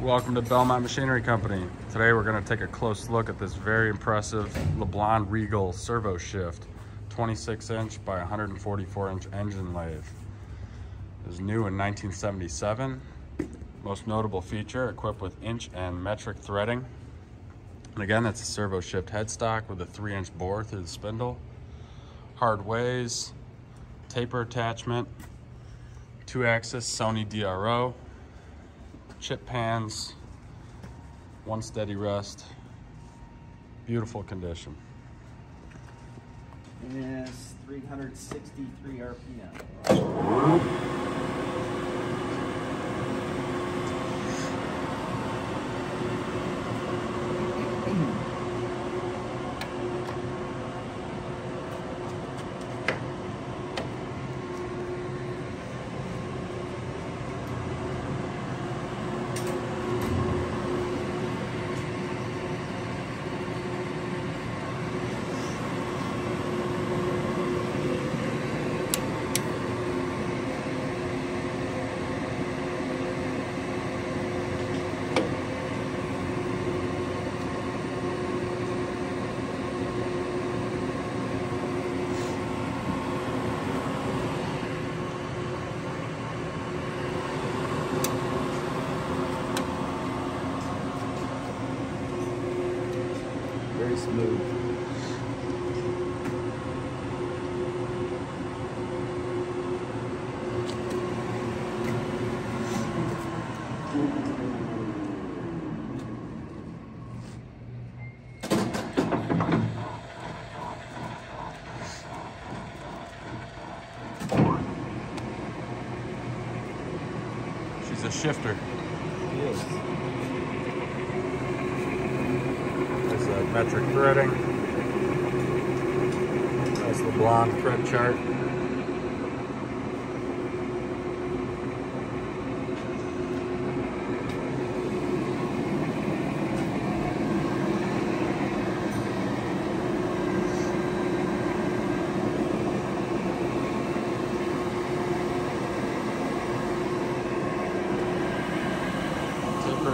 Welcome to Belmont Machinery Company. Today we're going to take a close look at this very impressive LeBlond Regal servo shift, 26 inch by 144 inch engine lathe. It was new in 1977. Most notable feature, equipped with inch and metric threading. And again, that's a servo shift headstock with a three inch bore through the spindle. Hard ways, taper attachment, two axis Sony DRO, chip pans, one steady rest, beautiful condition. Is 363 RPM. Very smooth. She's a shifter. Yes. There's a metric threading. That's the blonde thread chart.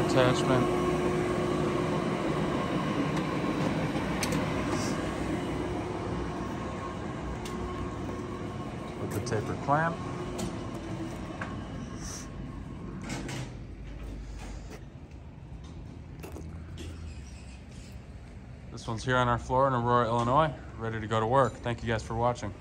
Attachment. With the taper clamp. This one's here on our floor in Aurora, Illinois, ready to go to work. Thank you guys for watching.